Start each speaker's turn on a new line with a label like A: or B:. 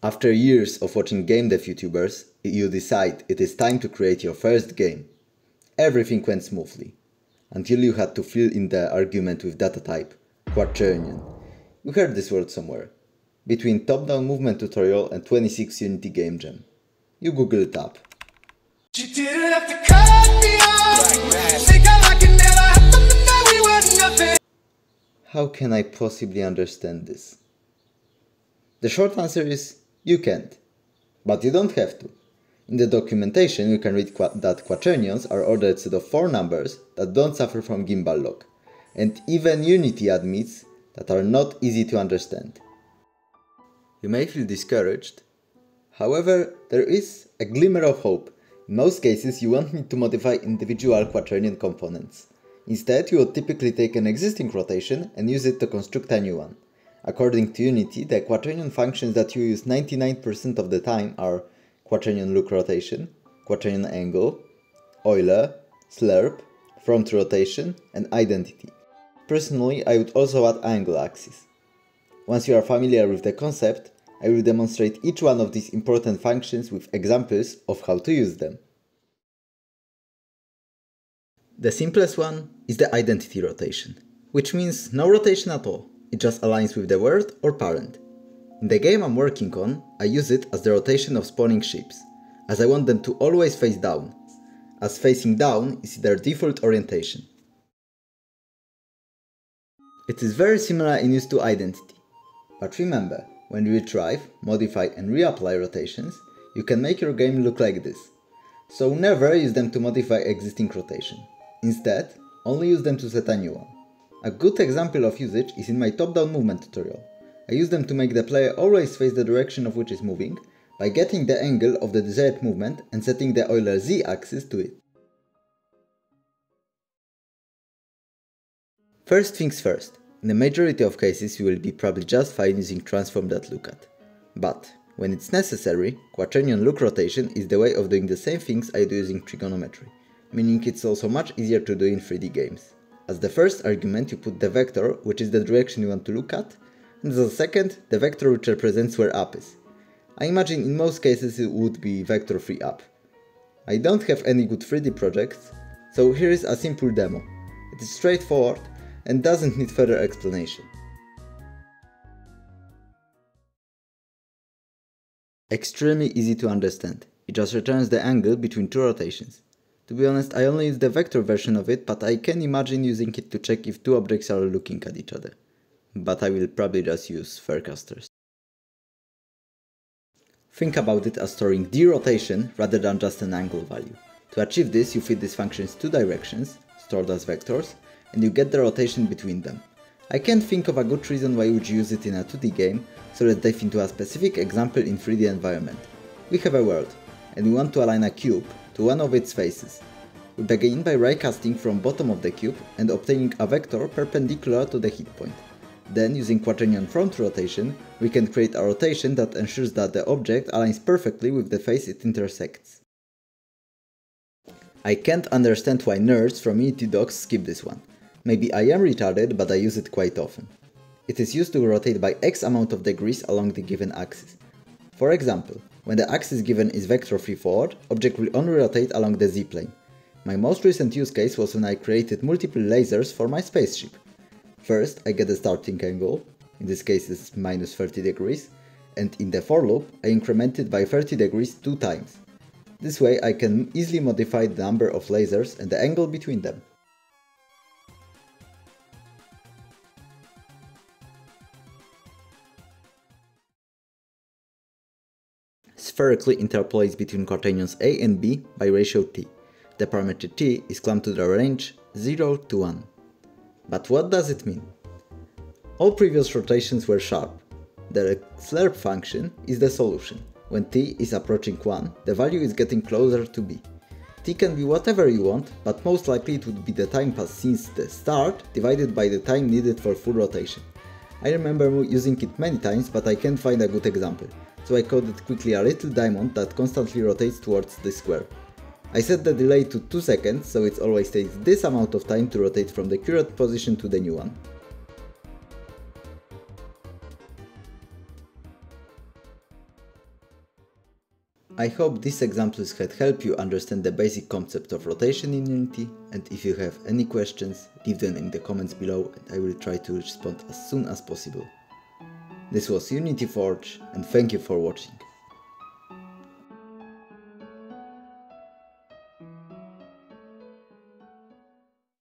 A: After years of watching game dev YouTubers, you decide it is time to create your first game. Everything went smoothly, until you had to fill in the argument with data type, quaternion. You heard this word somewhere. Between top-down movement tutorial and 26 Unity game jam. You Google it up.
B: She didn't have to cut me off. Think I like it never happened, that we were nothing.
A: How can I possibly understand this? The short answer is you can't. But you don't have to. In the documentation you can read qua that quaternions are ordered set of four numbers that don't suffer from gimbal lock, and even Unity admits that are not easy to understand. You may feel discouraged. However, there is a glimmer of hope. In most cases you won't need to modify individual quaternion components. Instead, you will typically take an existing rotation and use it to construct a new one. According to Unity, the quaternion functions that you use 99% of the time are quaternion look rotation, quaternion angle, Euler, Slerp, front rotation, and identity. Personally, I would also add angle axis. Once you are familiar with the concept, I will demonstrate each one of these important functions with examples of how to use them. The simplest one is the identity rotation, which means no rotation at all it just aligns with the word or parent. In the game I'm working on, I use it as the rotation of spawning ships, as I want them to always face down, as facing down is their default orientation. It is very similar in use to identity, but remember, when you retrieve, modify and reapply rotations, you can make your game look like this. So never use them to modify existing rotation. Instead, only use them to set a new one. A good example of usage is in my top-down movement tutorial. I use them to make the player always face the direction of which is moving, by getting the angle of the desired movement and setting the Euler z-axis to it. First things first, in the majority of cases you will be probably just fine using transform.lookat. But, when it's necessary, quaternion look rotation is the way of doing the same things I do using trigonometry, meaning it's also much easier to do in 3D games. As the first argument you put the vector, which is the direction you want to look at, and as a second, the vector which represents where up is. I imagine in most cases it would be vector 3 up. I don't have any good 3D projects, so here is a simple demo. It is straightforward and doesn't need further explanation. Extremely easy to understand, it just returns the angle between two rotations. To be honest, I only use the vector version of it, but I can imagine using it to check if two objects are looking at each other. But I will probably just use Farcasters. Think about it as storing d rotation rather than just an angle value. To achieve this, you feed these functions two directions, stored as vectors, and you get the rotation between them. I can't think of a good reason why you would use it in a 2D game, so let's dive into a specific example in 3D environment. We have a world, and we want to align a cube to one of its faces. We begin by raycasting from bottom of the cube and obtaining a vector perpendicular to the hit point. Then, using quaternion FromToRotation, we can create a rotation that ensures that the object aligns perfectly with the face it intersects. I can't understand why nerds from Unity docs skip this one. Maybe I am retarded, but I use it quite often. It is used to rotate by x amount of degrees along the given axis. For example, when the axis given is vector 3 forward, object will only rotate along the z-plane. My most recent use case was when I created multiple lasers for my spaceship. First, I get a starting angle, in this case it's minus 30 degrees, and in the for loop, I increment it by 30 degrees two times. This way I can easily modify the number of lasers and the angle between them. Spherically interpolates between quaternions A and B by ratio t. The parameter t is clamped to the range 0 to 1. But what does it mean? All previous rotations were sharp. The Slerp function is the solution. When t is approaching 1, the value is getting closer to b. t can be whatever you want, but most likely it would be the time passed since the start divided by the time needed for full rotation. I remember using it many times, but I can't find a good example so I coded quickly a little diamond that constantly rotates towards the square. I set the delay to 2 seconds, so it always takes this amount of time to rotate from the current position to the new one. I hope these examples had helped you understand the basic concept of rotation in Unity and if you have any questions, leave them in the comments below and I will try to respond as soon as possible. This was Unity Forge and thank you for watching.